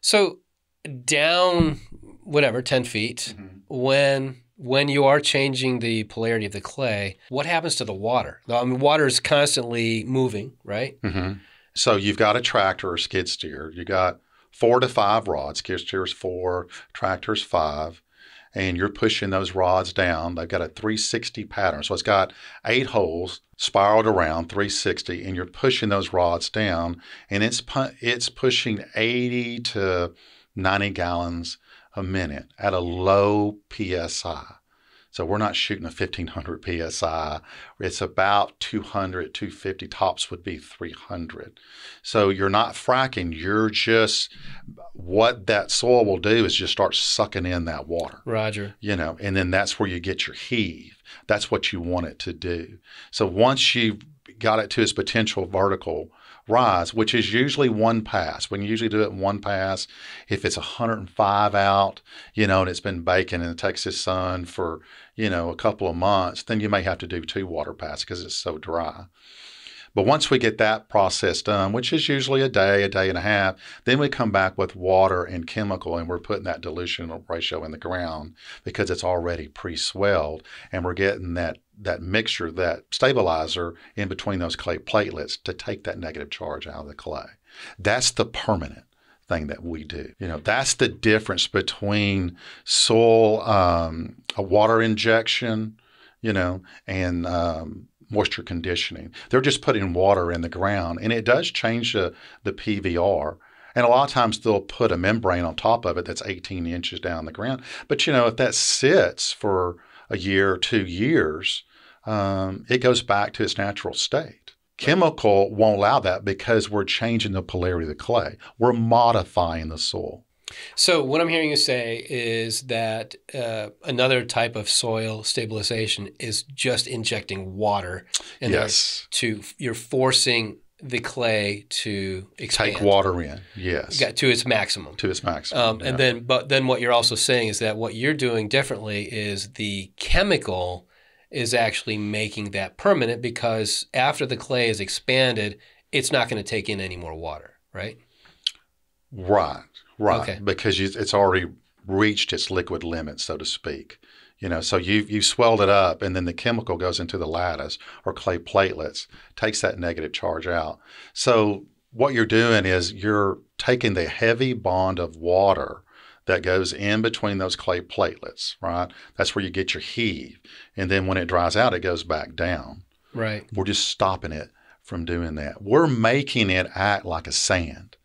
So down whatever 10 feet when when you are changing the polarity of the clay, what happens to the water? I mean, water is constantly moving, right? hmm So you've got a tractor or skid steer. You got four to five rods. Skid steer's four, tractor's five, and you're pushing those rods down. They've got a 360 pattern, so it's got eight holes spiraled around 360, and you're pushing those rods down, and it's pu- it's pushing 80 to 90 gallons a minute at a low psi. So we're not shooting a 1500 psi. It's about 200, 250. Tops would be 300. So you're not fracking. You're just what that soil will do is just start sucking in that water, Roger. you know, and then that's where you get your heave. That's what you want it to do. So once you've got it to its potential vertical rise, which is usually one pass. We can usually do it in one pass. If it's 105 out, you know, and it's been baking in the Texas sun for, you know, a couple of months, then you may have to do two water passes because it's so dry. But once we get that process done, which is usually a day, a day and a half, then we come back with water and chemical, and we're putting that dilution ratio in the ground because it's already pre-swelled, and we're getting that that mixture, that stabilizer in between those clay platelets to take that negative charge out of the clay. That's the permanent thing that we do. You know, that's the difference between soil, um, a water injection, you know, and um, moisture conditioning. They're just putting water in the ground, and it does change the, the PVR. And a lot of times they'll put a membrane on top of it that's 18 inches down the ground. But you know, if that sits for a year or two years, um, it goes back to its natural state. Chemical won't allow that because we're changing the polarity of the clay. We're modifying the soil. So what I'm hearing you say is that uh, another type of soil stabilization is just injecting water in yes. to you're forcing the clay to expand. Take water in. Yes. Got to its maximum. To its maximum. Um, yeah. And then, but then what you're also saying is that what you're doing differently is the chemical is actually making that permanent because after the clay is expanded, it's not going to take in any more water, right? Right, right. Okay. Because you, it's already reached its liquid limit, so to speak. You know, so you you swelled it up, and then the chemical goes into the lattice or clay platelets, takes that negative charge out. So what you're doing is you're taking the heavy bond of water that goes in between those clay platelets, right? That's where you get your heave. And then when it dries out, it goes back down. Right. We're just stopping it from doing that. We're making it act like a sand.